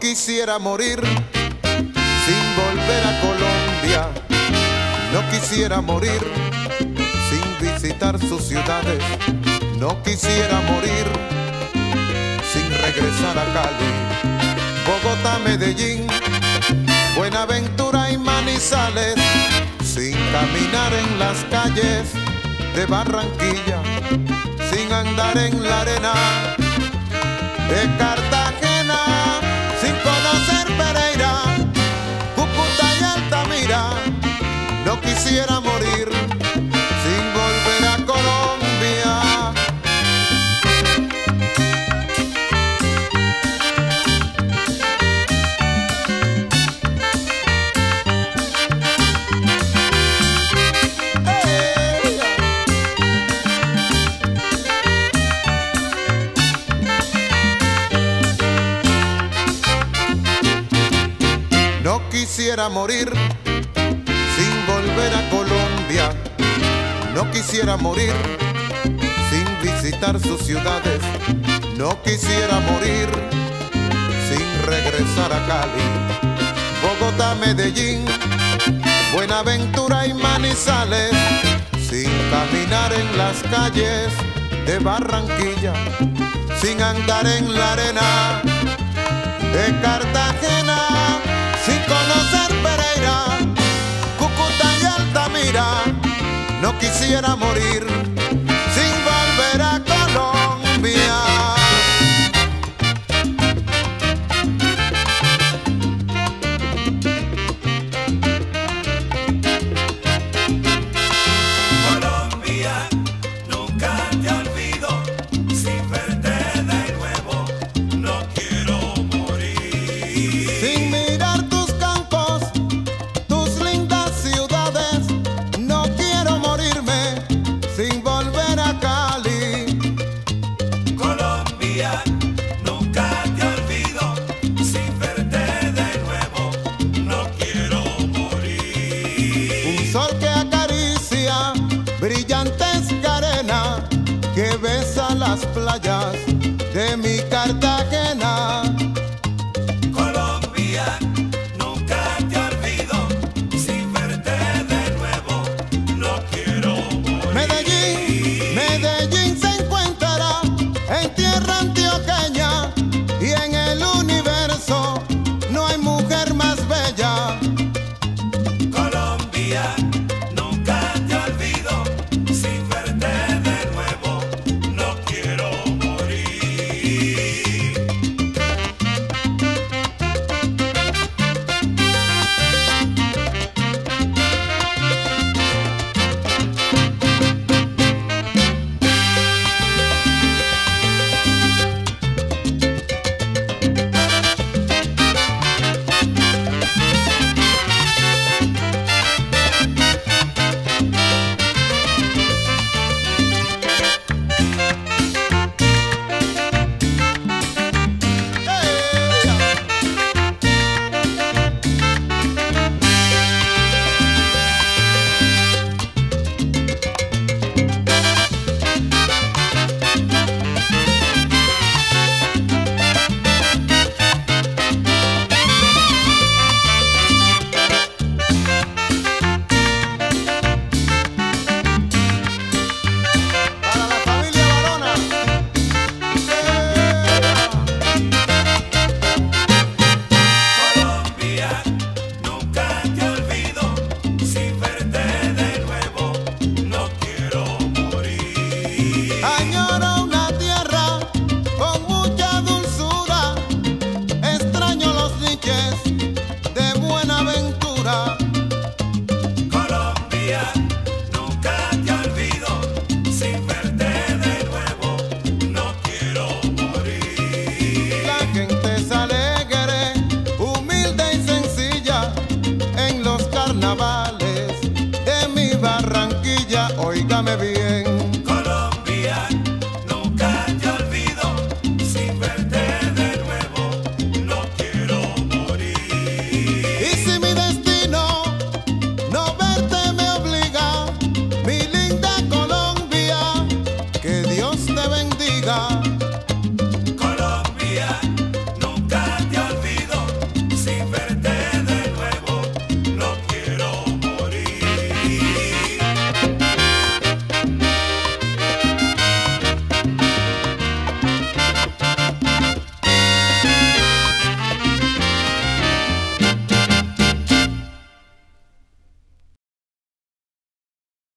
quisiera morir sin volver a Colombia. No quisiera morir sin visitar sus ciudades. No quisiera morir sin regresar a Cali, Bogotá, Medellín, Buenaventura y Manizales. Sin caminar en las calles de Barranquilla, sin andar en la arena de Cartagena quisiera morir volver a Colombia. No quisiera morir sin visitar sus ciudades. No quisiera morir sin regresar a Cali, Bogotá, Medellín, Buenaventura y Manizales. Sin caminar en las calles de Barranquilla, sin andar en la arena de Cartagena, quisiera morir de mi Cartagena. yeah.